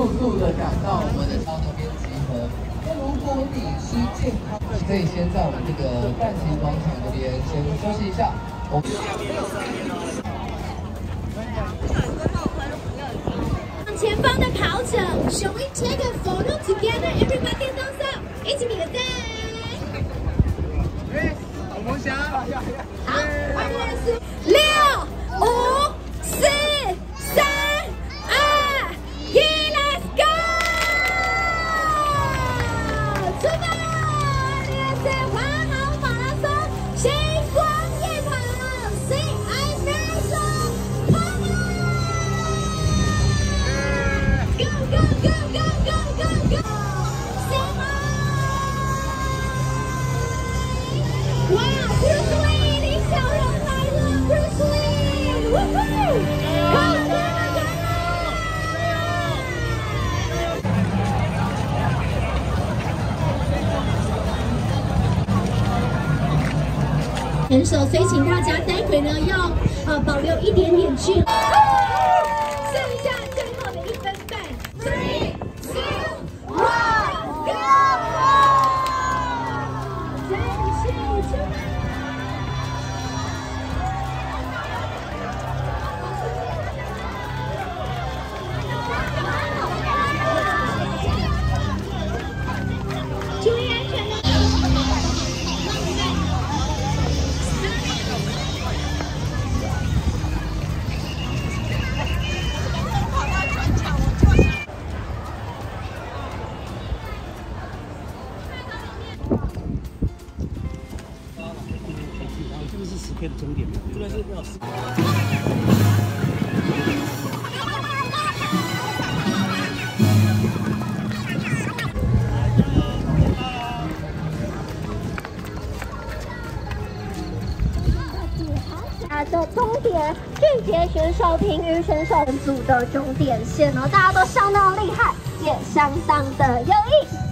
速速的赶到我们的到那边集合。那如果你是健康，可以先在我们这个半旗广场这边先休息一下。我前方的跑者，Shall we take a photo together? Everybody thumbs up，一起比个赞。哎，好梦想。好，很少，所以请大家待会呢要呃保留一点点距离，剩下个是十 K 的终点，这个是要十。啊的终点，俊杰选手、平鱼选手组的终点线哦，大家都相当厉害，也相当的有意